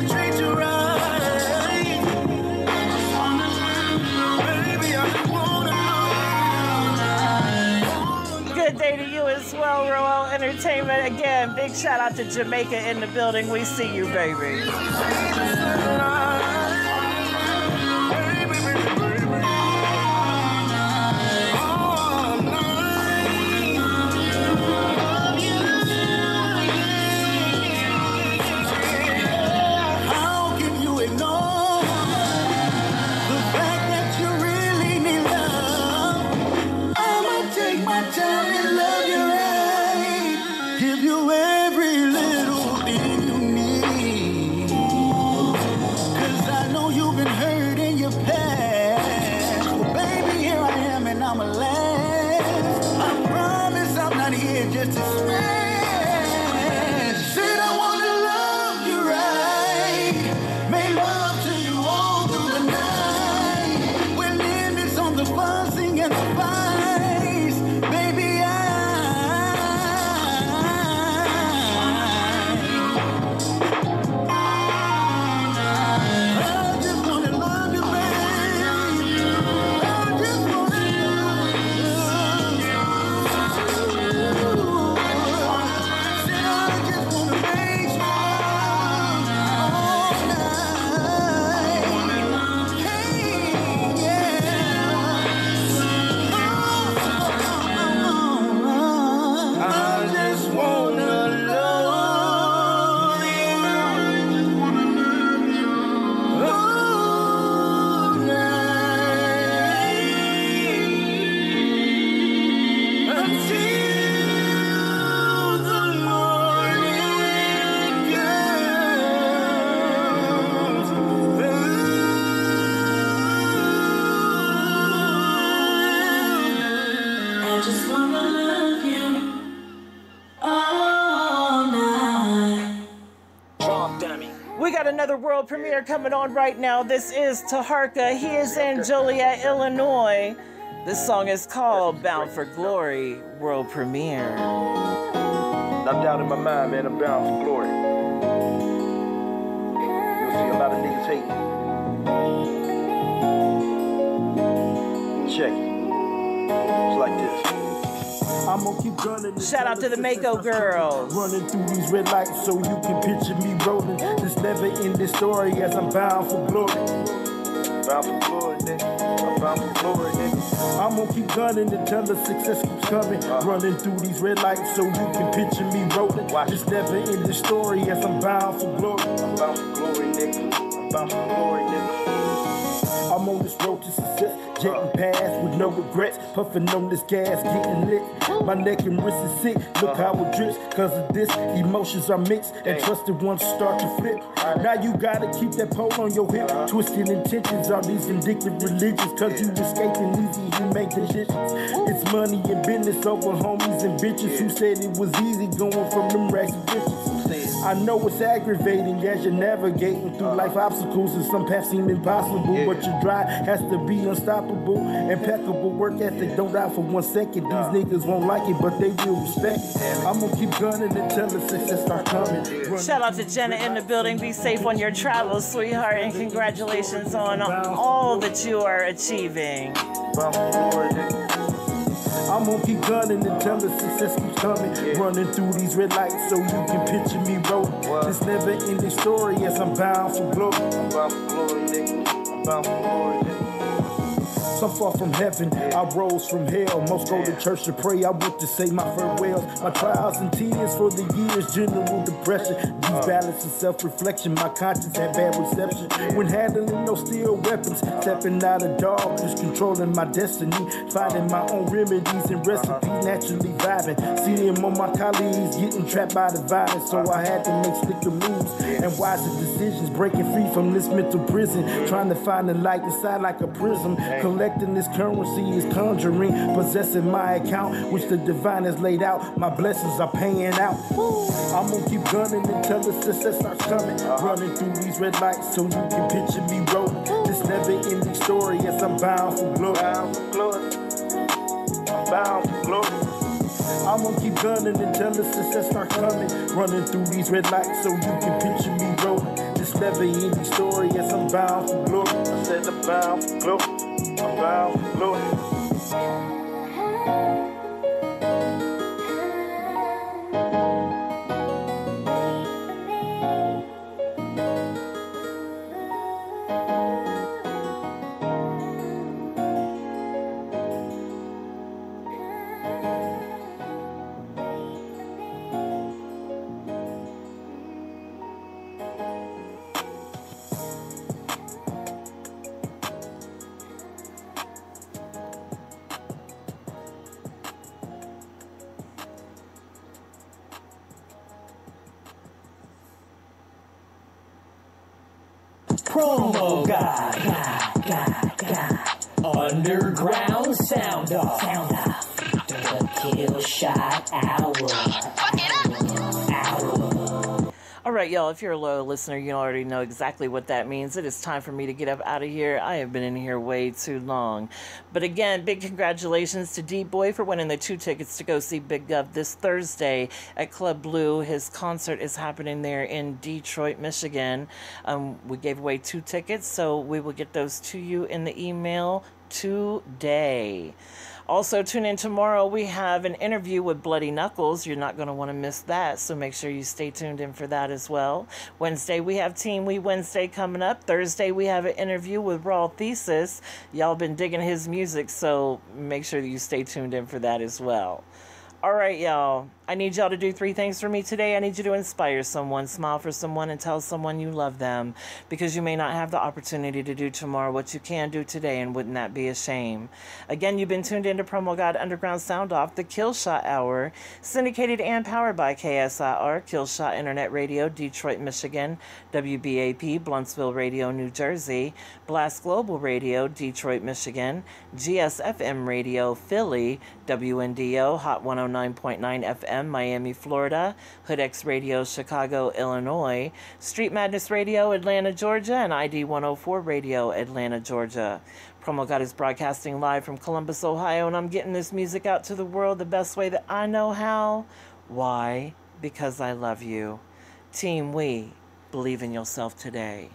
Q: well, Royal Entertainment. Again, big shout out to Jamaica in the building. We see you, baby. Got another world premiere coming on right now. This is Taharqa. He is in Joliet, Illinois. This song is called Bound for Glory World Premiere.
E: No doubt in my mind, man, I'm bound for glory. You'll see a lot of niggas hating. Check it. It's like this.
S: I'm gonna keep gunning.
Q: Shout out to the Mako girls.
S: Running through these red lights so you can picture me rolling. This never ending story as I'm bound for glory.
E: Bound for glory, nigga. I'm bound for glory, nigga.
S: I'm gonna keep gunning until the success keeps coming. Uh-huh. Running through these red lights so you can picture me rolling. This never ending story as I'm bound for glory.
E: I'm bound for glory, nigga. I'm bound for glory, nigga.
S: I'm on this road to success, jetting past with no regrets, puffing on this gas, getting lit. My neck and wrist is sick, look how it drips. Cause of this, emotions are mixed, and trusted ones start to flip. Now you gotta keep that pole on your hip. Uh-huh. Twisted intentions are these vindictive religions, cause you escaping easy, you make decisions. It's money and business over homies and bitches who said it was easy going from them racks to riches. I know it's aggravating as you're navigating through life obstacles and some paths seem impossible, but your drive has to be unstoppable. Impeccable work ethic, don't die for one second. These niggas won't like it, but they will respect. I'm gonna keep gunning until the success start coming.
E: Shout out to Jenna in the building. Be safe on your travels, sweetheart, and congratulations on all that you are achieving.
S: I'm gonna keep gunning until the success keeps coming. Running through these red lights so you can picture me rolling. This never ending story as I'm bound for glory. I'm bound for glory, nigga. I'm bound for glory, nigga. So far from heaven, I rose from hell. Most go to church to pray. I went to say my farewells. My trials and tears for the years, general depression. These uh. balance and self-reflection. My conscience had bad reception. When handling no steel weapons, uh-huh. stepping out of dog, just controlling my destiny. Finding my own remedies and uh-huh. recipes, naturally vibing. Seeing all my colleagues getting trapped by the violence, so uh-huh. I had to make slicker moves and wiser decisions. Breaking free from this mental prison, trying to find the light inside like a prism. Collecting this currency is conjuring, possessing my account, which the divine has laid out. My blessings are paying out. I'm gonna keep gunning until the success starts coming. Running through these red lights so you can picture me rolling. This never ending story as I'm bound for glory. Bound for glory. I'm bound for glory. I'm gonna keep gunning until the success start coming. Running through these red lights so you can picture me never ending story Yes, I'm bound for glory. I said I'm bound for glory. I'm bound for glory.
A: Promo guy, guy, guy, guy. Underground sound off. Sound off. The kill shot hour.
E: All right, y'all, if you're a loyal listener, you already know exactly what that means. It is time for me to get up out of here. I have been in here way too long. But again, big congratulations to Deep Boy for winning the two tickets to go see Big Gov this Thursday at Club Blue. His concert is happening there in Detroit, Michigan. Um, we gave away two tickets, so we will get those to you in the email today. Also, tune in tomorrow. We have an interview with Bloody Knuckles. You're not going to want to miss that, so make sure you stay tuned in for that as well. Wednesday, we have Team We Wednesday coming up. Thursday, we have an interview with Raw Thesis. Y'all been digging his music, so make sure that you stay tuned in for that as well. All right, y'all. I need y'all to do three things for me today. I need you to inspire someone, smile for someone, and tell someone you love them because you may not have the opportunity to do tomorrow what you can do today, and wouldn't that be a shame? Again, you've been tuned into Promo God Underground Sound Off, the Kill Shot Hour, syndicated and powered by KSIR, Kill Shot Internet Radio, Detroit, Michigan, WBAP, BluntzVille Radio, New Jersey, Blast Global Radio, Detroit, Michigan, GSFM Radio, Philly, WNDO, Hot 109.9 FM, Miami, Florida, Hood X Radio, Chicago, Illinois, Street Madness Radio, Atlanta, Georgia, and ID 104 Radio, Atlanta, Georgia. Promo God is broadcasting live from Columbus, Ohio, and I'm getting this music out to the world the best way that I know how. Why? Because I love you. Team We, believe in yourself today.